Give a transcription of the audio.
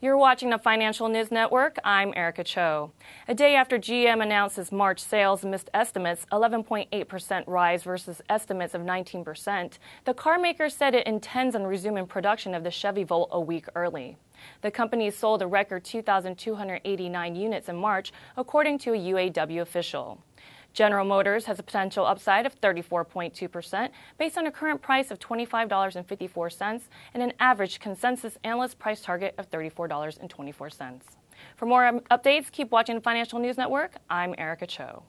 You're watching the Financial News Network. I'm Erica Cho. A day after GM announces March sales missed estimates, 11.8% rise versus estimates of 19%, the carmaker said it intends on resuming production of the Chevy Volt a week early. The company sold a record 2,289 units in March, according to a UAW official. General Motors has a potential upside of 34.2% based on a current price of $25.54 and an average consensus analyst price target of $34.24. For more um, updates, keep watching Financial News Network. I'm Erica Cho.